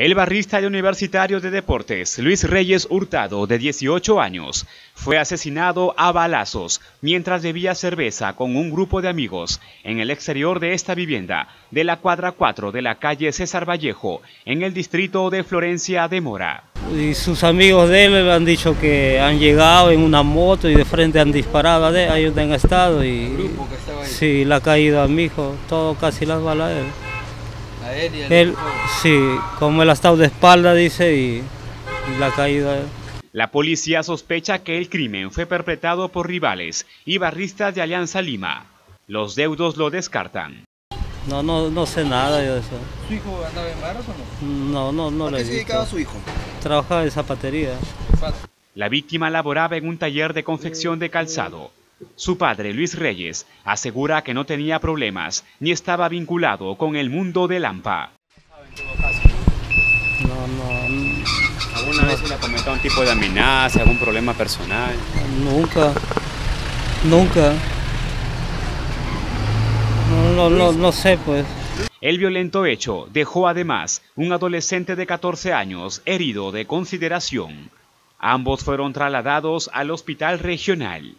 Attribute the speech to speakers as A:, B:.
A: El barrista de Universitario de Deportes, Luis Reyes Hurtado, de 18 años, fue asesinado a balazos mientras bebía cerveza con un grupo de amigos en el exterior de esta vivienda de la cuadra 4 de la calle César Vallejo, en el distrito de Florencia de Mora.
B: Y sus amigos de él le han dicho que han llegado en una moto y de frente han disparado a él, ahí han estado y...
C: grupo que estaba ahí.
B: Sí, le ha caído a mi hijo, todo casi las balas él.
C: A él y al
B: Él, sí, como él ha estado de espalda, dice, y, y le ha caído a él.
A: La policía sospecha que el crimen fue perpetrado por rivales y barristas de Alianza Lima. Los deudos lo descartan.
B: No, no, no sé nada yo de eso.
C: ¿Su hijo andaba en varas o no?
B: No, no, no
D: ¿A qué se dedicaba su hijo?
B: Trabajaba en zapatería.
A: La víctima laboraba en un taller de confección de calzado. Su padre, Luis Reyes, asegura que no tenía problemas ni estaba vinculado con el mundo del AMPA.
B: No, no,
A: ¿Alguna vez se le ha comentado un tipo de amenaza, algún problema personal?
B: nunca, nunca. No, no, no, no sé, pues.
A: El violento hecho dejó además un adolescente de 14 años herido de consideración. Ambos fueron trasladados al hospital regional.